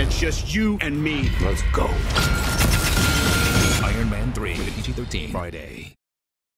that's just you and me. Let's go. Iron Man 3, rated PG 13, Friday.